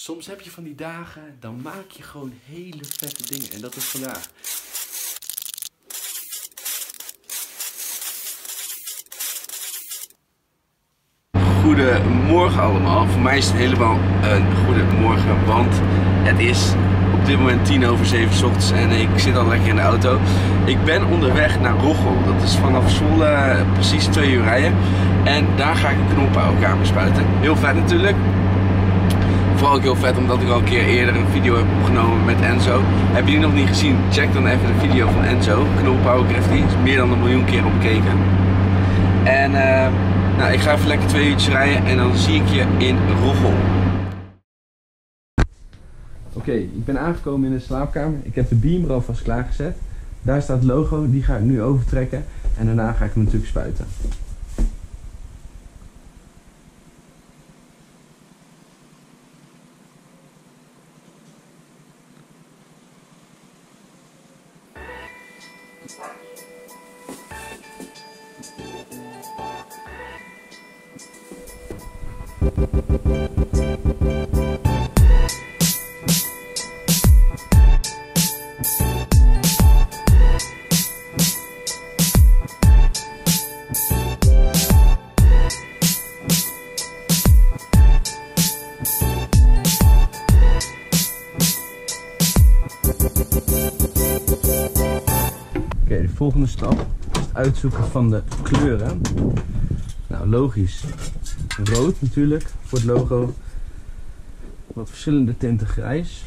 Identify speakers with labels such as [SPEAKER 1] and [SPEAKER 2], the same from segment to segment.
[SPEAKER 1] Soms heb je van die dagen, dan maak je gewoon hele vette dingen. En dat is vandaag. Goedemorgen allemaal. Voor mij is het helemaal een goede morgen, want het is op dit moment tien over zeven ochtends en ik zit al lekker in de auto. Ik ben onderweg naar Roggel. Dat is vanaf Zwolle eh, precies twee uur rijden. En daar ga ik een knolpauwkamer spuiten. Heel vet natuurlijk. Vooral ook heel vet omdat ik al een keer eerder een video heb opgenomen met Enzo. Heb je die nog niet gezien? Check dan even de video van Enzo. Knolpauwgrafty. is meer dan een miljoen keer opgekeken. En uh, nou, ik ga even lekker twee uurtjes rijden en dan zie ik je in Roggel. Oké, ik ben aangekomen in de slaapkamer. Ik heb de beamer alvast klaargezet. Daar staat het logo, die ga ik nu overtrekken. En daarna ga ik hem natuurlijk spuiten. Volgende stap is het uitzoeken van de kleuren. Nou, logisch. Rood natuurlijk voor het logo. Wat verschillende tinten grijs.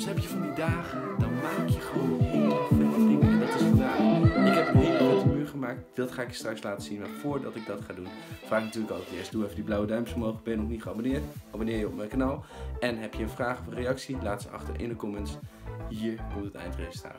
[SPEAKER 1] Soms heb je van die dagen, dan maak je gewoon hele vette dingen. En dat is vandaag. Ik heb een hele vette muur gemaakt. Dat ga ik je straks laten zien. Maar voordat ik dat ga doen, vraag ik natuurlijk altijd eerst. Doe even die blauwe duimpjes omhoog. Ben je nog niet geabonneerd? Abonneer je op mijn kanaal. En heb je een vraag of een reactie? Laat ze achter in de comments. Hier komt het eindresultaat.